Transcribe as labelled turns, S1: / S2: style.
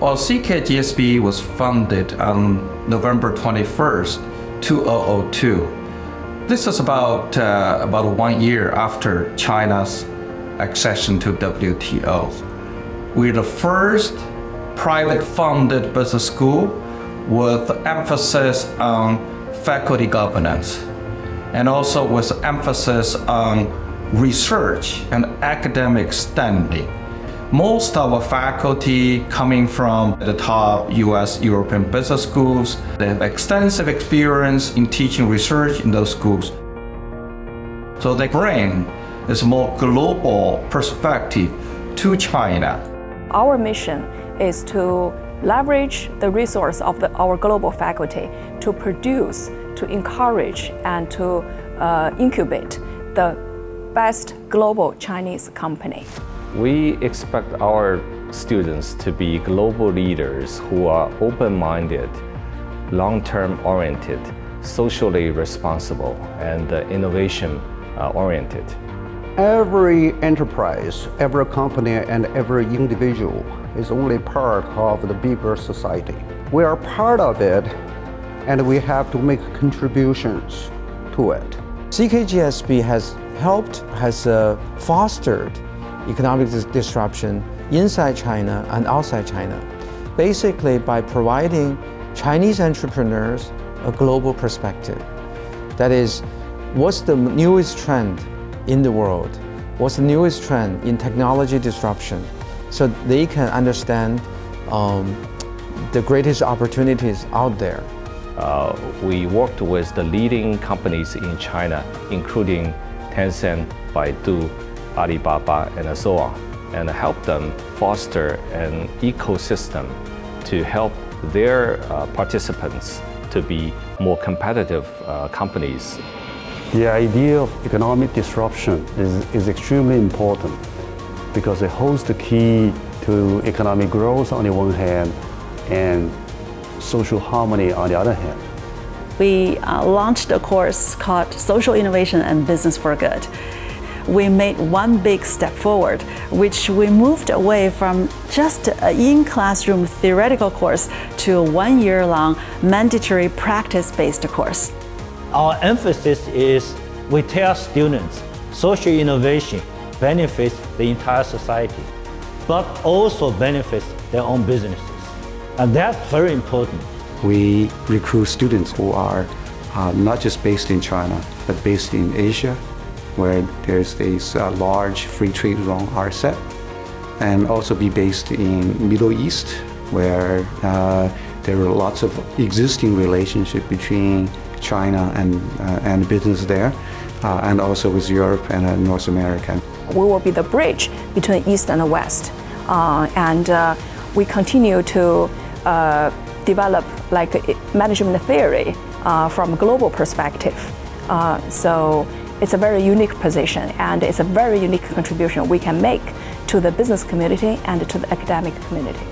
S1: Well, CKGSB was founded on November 21st, 2002. This is about, uh, about one year after China's accession to WTO. We're the first private funded business school with emphasis on faculty governance and also with emphasis on research and academic standing. Most of our faculty coming from the top US European business schools. They have extensive experience in teaching research in those schools. So they bring this more global perspective to China.
S2: Our mission is to leverage the resource of the, our global faculty to produce, to encourage, and to uh, incubate the best global Chinese company.
S3: We expect our students to be global leaders who are open-minded, long-term oriented, socially responsible, and uh, innovation-oriented.
S4: Every enterprise, every company, and every individual is only part of the bigger society. We are part of it, and we have to make contributions to it.
S5: CKGSB has helped, has uh, fostered economic dis disruption inside China and outside China, basically by providing Chinese entrepreneurs a global perspective. That is, what's the newest trend in the world? What's the newest trend in technology disruption? So they can understand um, the greatest opportunities out there.
S3: Uh, we worked with the leading companies in China, including Tencent, Baidu, Alibaba, and so on, and help them foster an ecosystem to help their uh, participants to be more competitive uh, companies.
S6: The idea of economic disruption is, is extremely important because it holds the key to economic growth on the one hand and social harmony on the other hand.
S7: We uh, launched a course called Social Innovation and Business for Good we made one big step forward, which we moved away from just an in-classroom theoretical course to a one-year-long mandatory practice-based course.
S8: Our emphasis is we tell students social innovation benefits the entire society, but also benefits their own businesses. And that's very important.
S9: We recruit students who are uh, not just based in China, but based in Asia, where there's this uh, large free trade zone RCEP, and also be based in Middle East, where uh, there are lots of existing relationship between China and, uh, and business there, uh, and also with Europe and uh, North America.
S2: We will be the bridge between East and West, uh, and we continue to develop like management theory from a global perspective. so it's a very unique position and it's a very unique contribution we can make to the business community and to the academic community.